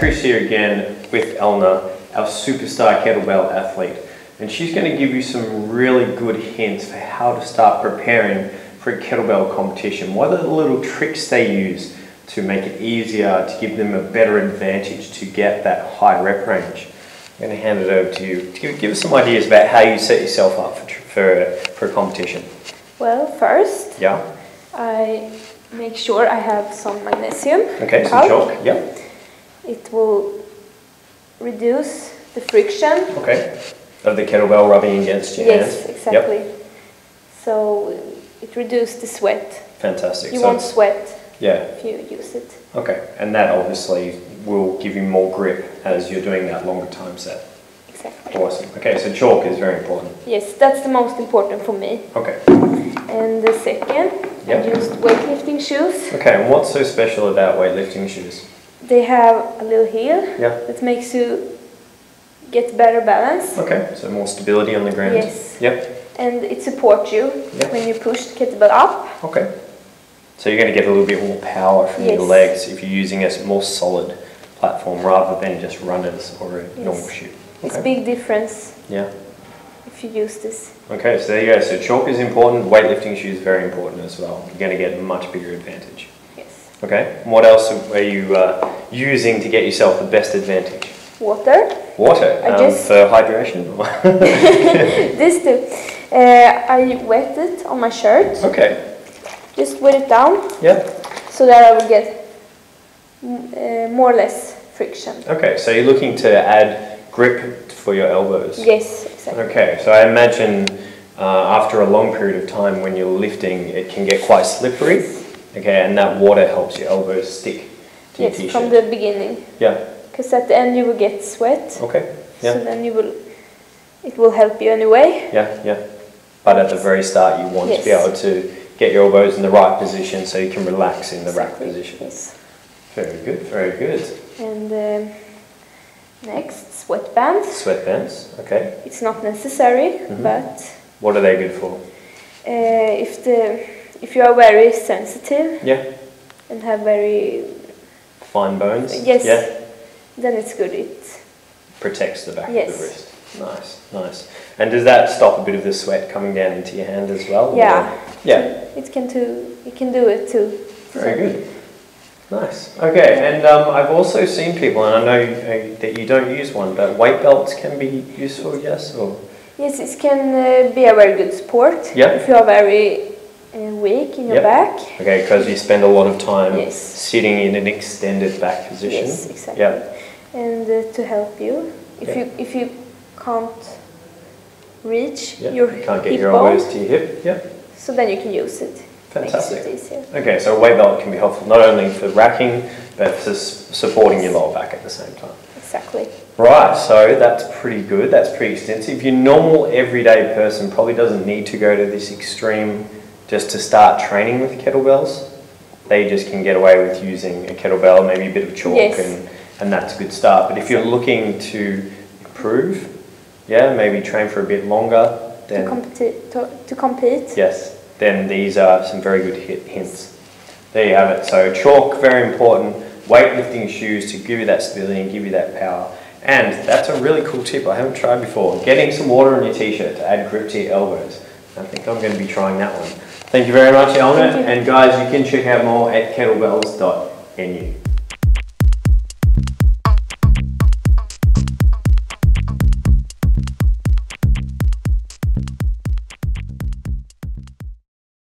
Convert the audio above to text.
Chris here again with Elna, our superstar kettlebell athlete. And she's going to give you some really good hints for how to start preparing for a kettlebell competition. What are the little tricks they use to make it easier, to give them a better advantage to get that high rep range? I'm going to hand it over to you to give, give us some ideas about how you set yourself up for, for, for a competition. Well, first Yeah? I make sure I have some magnesium. Okay, some chalk. Yeah? It will reduce the friction. Okay. Of the kettlebell rubbing against your yes, hands? exactly. Yep. So it reduces the sweat. Fantastic. You so, won't sweat yeah. if you use it. Okay, and that obviously will give you more grip as you're doing that longer time set. Exactly. Awesome. Okay, so chalk is very important. Yes, that's the most important for me. Okay. And the second, Yep. I used weightlifting shoes. Okay, and what's so special about weightlifting shoes? They have a little heel Yeah. that makes you get better balance. Okay, so more stability on the ground. Yes. Yep. And it supports you Yeah. when you push the kettlebell up. Okay. So you're going to get a little bit more power from your legs if you're using a more solid platform rather than just runners or a normal Yes. shoe. It's a big difference Yeah. if you use this. Okay, so there you go. So chalk is important. Weightlifting shoes are very important as well. You're going to get a much bigger advantage. Okay. And what else are you uh, using to get yourself the best advantage? Water. Water I um, just- for hydration. this too. Uh, I wet it on my shirt. okay. Just wet it down Yeah. so that I will get mm, uh, more or less friction. Okay. So you're looking to add grip for your elbows. Yes, exactly. Okay. So I imagine uh, after a long period of time when you're lifting, it can get quite slippery. Okay, and that water helps your elbows stick to Yes, your t-shirt. from the beginning. Yeah. Because at the end you will get sweat. Okay. Yeah. So then you will, it will help you anyway. Yeah, yeah. But at the very start, you want to be able to get your elbows in the right position so you can relax in the rack Exactly, position. Yes. Very good, very good. And um, next, sweatbands. Sweatbands, okay. It's not necessary, Mhm. but What are they good for? uh, if the if you are very sensitive Yeah, and have very fine bones. Yes. Yeah, then it's good. It protects the back of the wrist. Nice, nice. And does that stop a bit of the sweat coming down into your hand as well? yeah. Or- Yeah, It can too. It can do it too. very good. Nice. Okay, and um, I've also seen people, and I know uh, that you don't use one, but weight belts can be useful, yes? Or Yes, it can uh, be a very good sport. Yeah. If you are very weak in your Yeah. back. Okay, because you spend a lot of time Yes. sitting in an extended back position. Yes, exactly. Yeah. And uh, to help you, if Yeah. you if you can't reach Yeah. your You can't get hip your bone, elbows to your hip. Yeah. so then you can use it. Fantastic. It. Okay, so a weight belt can be helpful not only for racking, but for supporting your lower back at the same time. Exactly. Right, so that's pretty good. That's pretty extensive. Your normal everyday person probably doesn't need to go to this extreme just to start training with kettlebells. They just can get away with using a kettlebell, maybe a bit of chalk, Yes. and, and that's a good start. But if you're looking to improve, yeah, maybe train for a bit longer, To, then compete, to, to compete. yes, then these are some very good hit hints. There you have it. So chalk, very important. Weightlifting shoes to give you that stability and give you that power. And that's a really cool tip I haven't tried before. Getting some water on your t-shirt to add grip to your elbows. I think I'm going to be trying that one. Thank you very much, Elna. And guys, you can check out more at kettlebells.nu.